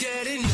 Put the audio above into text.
getting